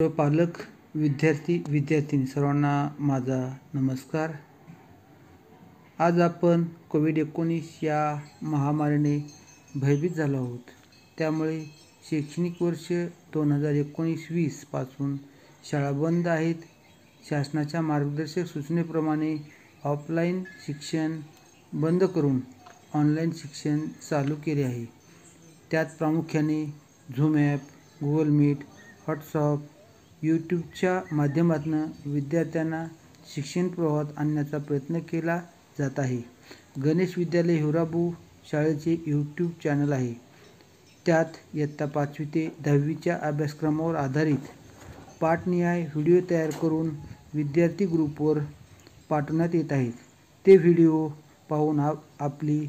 सर्व पालक विद्यार्थी विद्यार्थिनी सर्वांना माझा नमस्कार. आज आपण कोविड एकोणीस या महामारीने भयभीत झालो आहोत. त्यामुळे शैक्षणिक वर्ष दोन हजार एकोणीस वीसपासून शाळा बंद आहेत. शासनाच्या मार्गदर्शक सूचनेप्रमाणे ऑफलाईन शिक्षण बंद करून ऑनलाईन शिक्षण चालू केले आहे. त्यात प्रामुख्याने Zoom app Google Meet WhatsApp यूट्यूबच्या माध्यमातून विद्यार्थ्यांना शिक्षण प्रवाहात आणण्याचा प्रयत्न केला जात आहे. गणेश विद्यालय हिवराबू शाळेचे यूट्यूब चॅनल आहे. त्यात इयत्ता पाचवी ते दहावीच्या अभ्यासक्रमावर आधारित पाठनिहाय व्हिडिओ तयार करून विद्यार्थी ग्रुपवर पाठवण्यात येत आहेत. ते व्हिडिओ पाहून आप आपली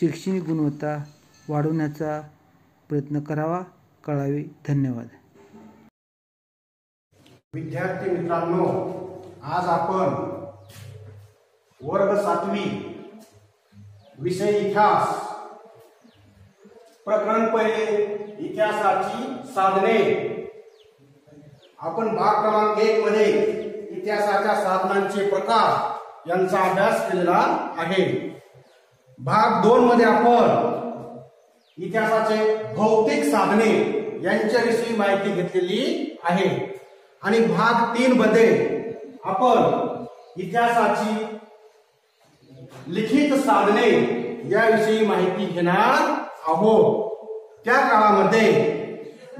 शैक्षणिक गुणवत्ता वाढवण्याचा प्रयत्न करावा. कळावे. धन्यवाद. विद्यार्थी मित्रांनो आज आपण वर्ग सातवी विषय इतिहास प्रकरण पहिले इतिहासाची साधने. आपण भाग क्रमांक एक मध्ये इतिहासाच्या साधनांचे प्रकार यांचा अभ्यास केलेला आहे. भाग दोन मध्ये आपण इतिहासाचे भौतिक साधने यांच्याविषयी माहिती घेतलेली आहे. आणि भाग तीन मध्ये आपण इतिहासाची लिखित साधने याविषयी माहिती घेणार आहोत. त्या काळामध्ये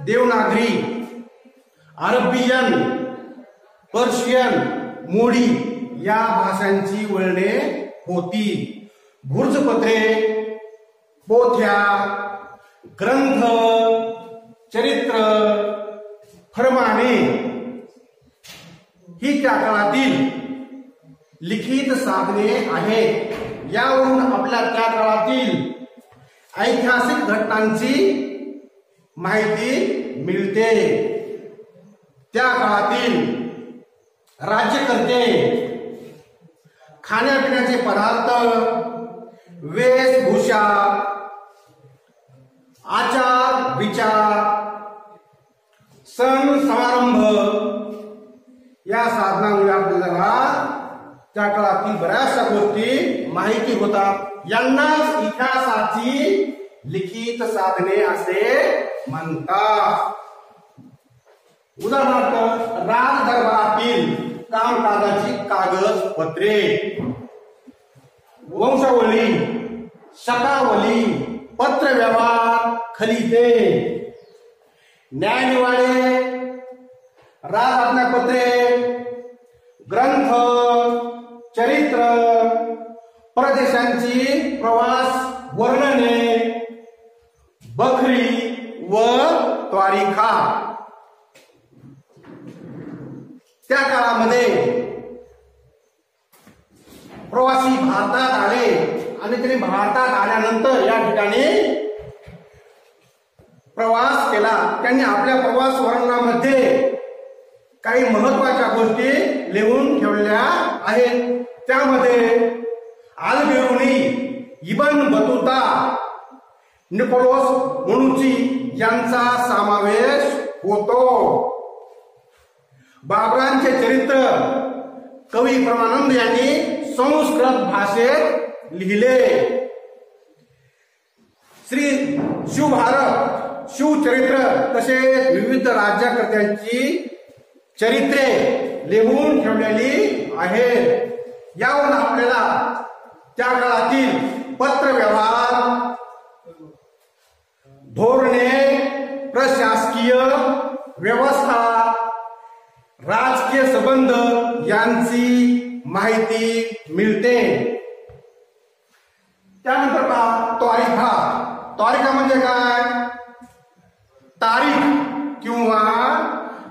देवनागरी अरबियन पर्शियन मोडी या भाषांची वळणे होती. भुर्जपत्रे पोथ्या ग्रंथ चरित्र फरमाने ही त्या काळातील लिखित साधने आहेत. यावरून आपल्या त्या काळातील ऐतिहासिक घटनांची माहिती मिळते. त्या काळातील राज्यकर्ते खाण्यापिण्याचे पदार्थ वेशभूषा आचार विचार सण समारंभ या आपल्याला त्या काळातील बऱ्याचशा गोष्टी माहिती होतात यांनाच इतिहासाची लिखित साधने असे म्हणतात उदाहरणार्थ राज दरबारातील कामकाजाची कागदपत्रे वंशावली शकावली पत्र व्यवहार, खलिते। न्यायनिवाडे राजआज्ञापत्रे ग्रंथ चरित्र प्रदेशांची प्रवास वर्णने बखरी व त्वारिखा. त्या काळामध्ये प्रवासी भारतात आले आणि त्यांनी भारतात आल्यानंतर या ठिकाणी प्रवास केला. त्यांनी आपल्या प्रवास वर्णनामध्ये काही महत्त्वाच्या गोष्टी लिहून ठेवलेल्या आहेत. त्यामध्ये आलबेरुनी इबन बतुता निकोलोस मनुची यांचा समावेश होतो. बाबरांचे चरित्र कवी प्रमानंद यांनी संस्कृत भाषेत लिहिले. श्री शिवभारत शिवचरित्र तसेच विविध राज्यकर्त्यांची चरित्रे लिहून ठेवलेली आहेत. यावरून आपल्याला त्या काळातील पत्र व्यवहार धोरणे प्रशासकीय व्यवस्था राजकीय संबंध यांची माहिती मिळते. त्यानंतर का तारीखा तारीखा म्हणजे काय? तारीख किंवा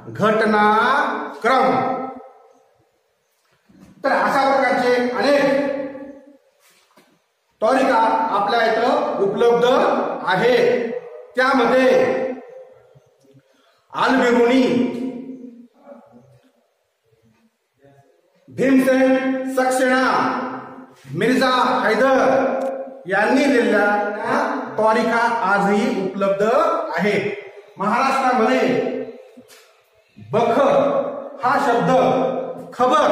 घटना क्रम तर अशा प्रकारचे अनेक तारिका आपल्या इथं उपलब्ध आहे. त्यामध्ये आलबेरुनी भीमसेन सक्सेना मिर्झा हैदर यांनी दिलेल्या तारिका आजही उपलब्ध आहे. महाराष्ट्रामध्ये बखर हा शब्द खबर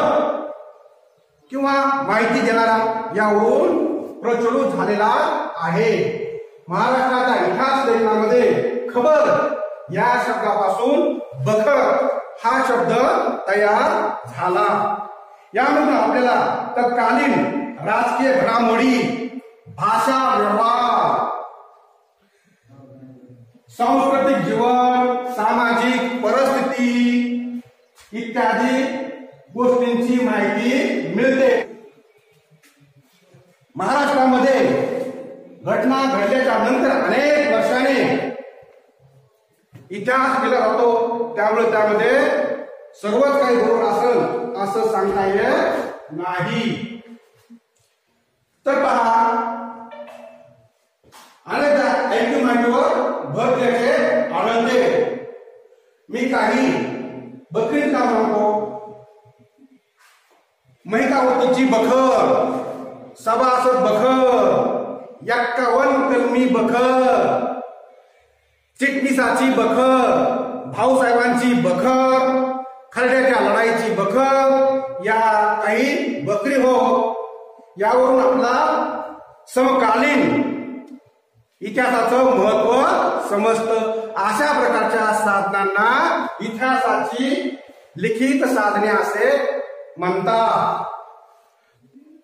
किंवा माहिती देणारा यावरून प्रचलित झालेला आहे. महाराष्ट्राच्या इतिहास लेखनामध्ये खबर या शब्दापासून बखर हा शब्द तयार झाला. यामधून आपल्याला तत्कालीन राजकीय घडामोडी भाषा व्यवहार सांस्कृतिक जीवन सामाजिक परत इत्यादी गोष्टींची माहिती मिळते. महाराष्ट्रामध्ये घटना घडल्याच्या नंतर अनेक वर्षाने इतिहास केला जातो. त्यामुळे त्यामध्ये सर्वच काही बरोबर असेल असं सांगता येत नाही. तर पहा अनेकदा ऐक्य माहितीवर भर द्यायचे आढळते मी काही बकरी का म्हणतो महिकावतीची बखर. सभासद बखर. एक्कावन्न कलमी बखर. चिटणीसाची बखर. भाऊसाहेबांची बखर. खरड्याच्या लढाईची बखर. या काही बकरी हो. यावरून आपला समकालीन इतिहासाचं महत्त्व समजतं. अशा प्रकारच्या साधनांना इतिहासाची लिखित साधने असे म्हणतात.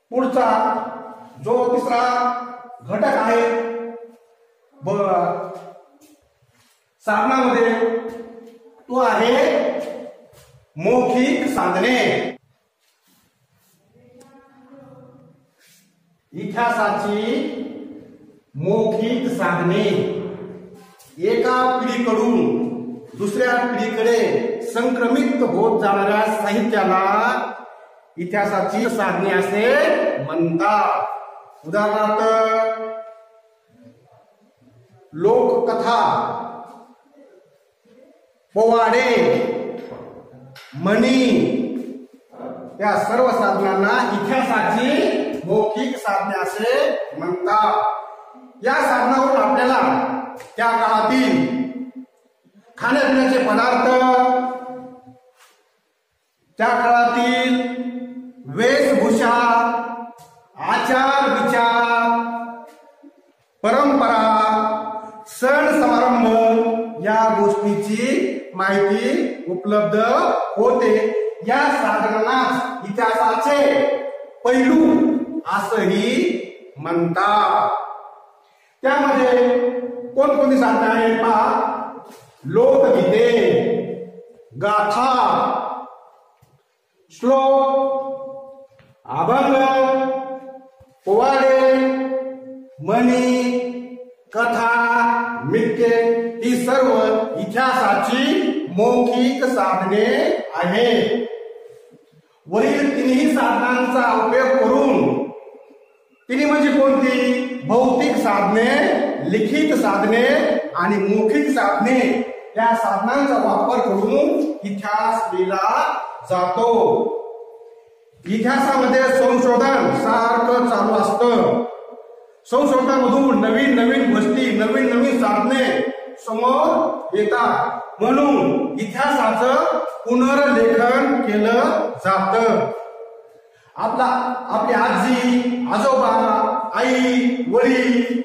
पुढचा जो तिसरा घटक आहे ब- साधनामध्ये तो आहे मौखिक साधने. इतिहासाची मौखिक साधने. एका पिढीकडून दुसऱ्या पिढीकडे संक्रमित होत जाणाऱ्या साहित्याला इतिहासाची साधने असे म्हणतात. उदाहरणार्थ लोककथा पोवाडे म्हणी या सर्व साधनांना इतिहासाची मौखिक साधने असे म्हणतात. या साधनावरून आपल्याला त्या काळातील खाण्यापिण्याचे पदार्थ. त्या काळातील वेशभूषा आचार विचार परंपरा सण समारंभ या गोष्टीची माहिती उपलब्ध होते. या साधनांनाच इतिहासाचे पैलू असंही म्हणतात. त्यामध्ये कोणकोणती साधने आहेत पहा. लोकगीते गाथा श्लोक अभंग पोवाडे मणी कथा मित्य ही सर्व इतिहासाची मौखिक साधने आहेत. वरील तिन्ही साधनांचा उपयोग करून तिन्ही म्हणजे कोणती? भौतिक साधने लिखित साधने आणि मौखिक साधने या साधनांचा वापर करून इतिहास लिहिला जातो. इतिहासामध्ये संशोधन सारखं चालू असतं. संशोधनामधून नवीन नवीन गोष्टी नवीन नवीन साधने समोर येतात. म्हणून इतिहासाचं पुनर्लेखन केलं जात. आपला आपली आजी आजोबा आई वडील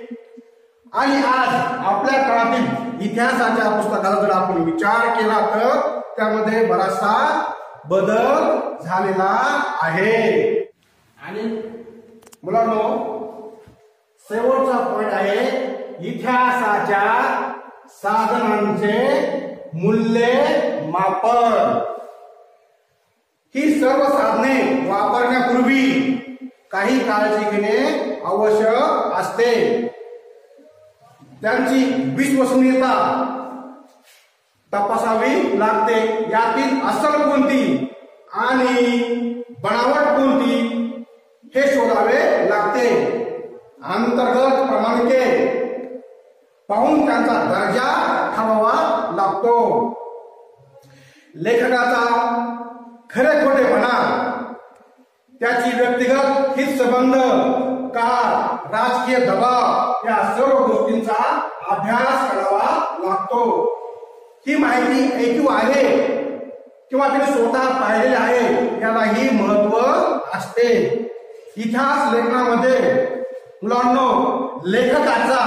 आणि आज आपल्या काळातील इतिहासाच्या पुस्तकाचा जर आपण विचार केला तर त्यामध्ये बराचसा बदल झालेला आहे. आणि मुलांनो शेवटचा पॉइंट आहे इतिहासाच्या साधनांचे मूल्य मापन ही सर्व साधने वापरण्यापूर्वी काही काळजी घेणे आवश्यक असते. त्यांची विश्वसनीयता तपासावी लागते. यातील असल कोणती आणि बनावट कोणती हे शोधावे लागते. अंतर्गत प्रमाणिके पाहून त्यांचा दर्जा ठरवावा लागतो. लेखकाचा खरे खोटेपणा त्याची व्यक्तिगत हित संबंध काळ राजकीय दबाव या सर्व गोष्टींचा अभ्यास करावा लागतो. ही माहिती ऐकू आहे किंवा तिने स्वतः पाहिलेले आहे यालाही महत्त्व असते. इतिहास लेखनामध्ये मुलांनो लेखकाचा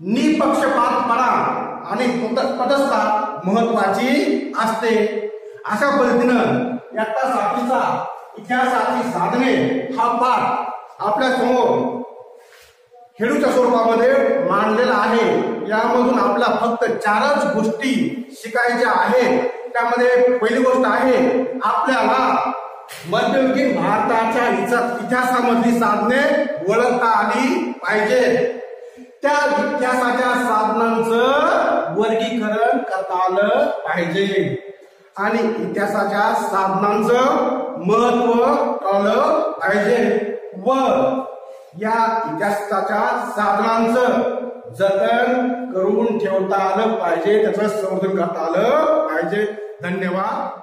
निपक्षपातपणा आणि तटस्थता महत्वाची असते. अशा पद्धतीनं याचा साठीचा इतिहासाची साधने हा पाठ आपल्यासमोर खेळूच्या स्वरूपामध्ये मांडलेला आहे. यामधून आपल्या फक्त चारच गोष्टी शिकायच्या आहेत. त्यामध्ये पहिली गोष्ट आहे आपल्याला मध्ययुगीन भारताच्या इतिहासामधली साधने ओळखता आली पाहिजे. त्या इतिहासाच्या साधनांचं वर्गीकरण करता आलं पाहिजे. आणि इतिहासाच्या साधनांचं महत्त्व कळलं पाहिजे व या इतिहासाच्या साधनांचं जतन करून ठेवता आलं पाहिजे. त्याचं संवर्धन करता आलं पाहिजे. धन्यवाद.